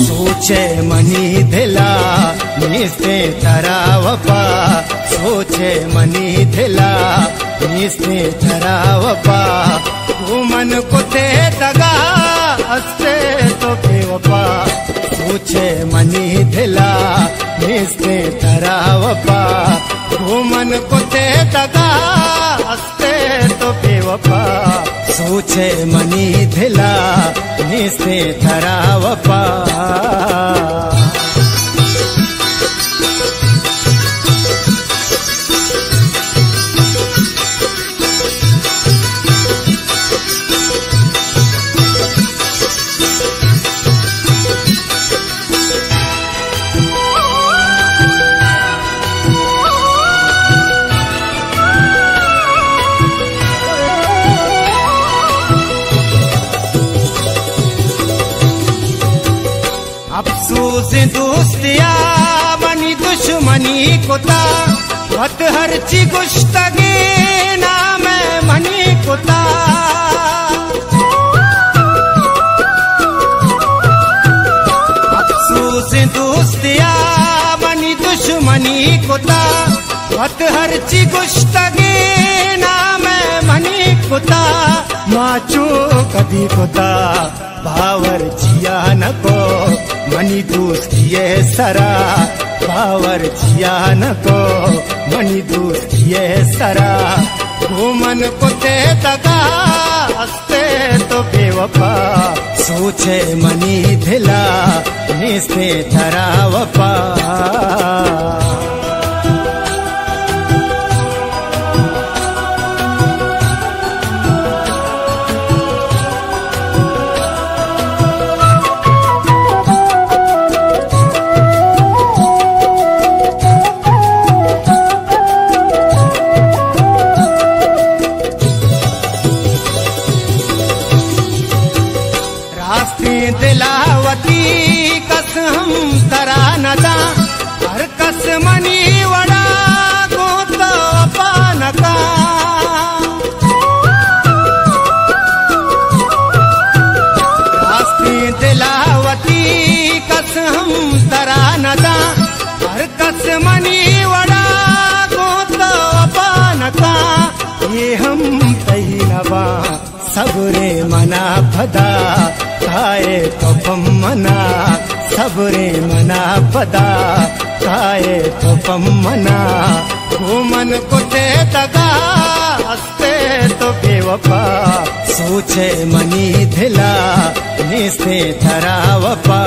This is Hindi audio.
सोचे मनी धिला निस्ते तरावपा। सोचे मनी धिला निस्ते तरावपा। तू मन को ते दगा, हस्ते तो बेवपा सोचे मनी धिला निस्ते तरावपा। तू मन को सोचे मनी धिला निस्ते तरावपा अफसोस दोस्तिया बनी दुश्मनी कोता। वत हरची गुश्तगे नाम मनी कोता। अफसोस दोस्तिया बनी दुश्मनी कोता। वत हरची गुश्तगे नाम मनी कोता। माचो कभी कोता, बावर जिया नको मनी दोस्तिए सरा, बावर जिया को। मनी दोस्तिए सरा, घूमन को ते दगा हस्ते तो बेवफा। सोचे मनी धिला निस्ते धरावपा रास्ते दिलावती कस हम नदा हर कस मनी वड़ा गोत पानका रास्ते दिलावती कस हम नदा हर कस मनी वड़ा सबरे मना पदा काए तो मना। सबरे मना पदा काए तो मना। घूमन को ते दगा, हस्ते तो बेवफा। सोचे मनी धिला निस्ते धरावपा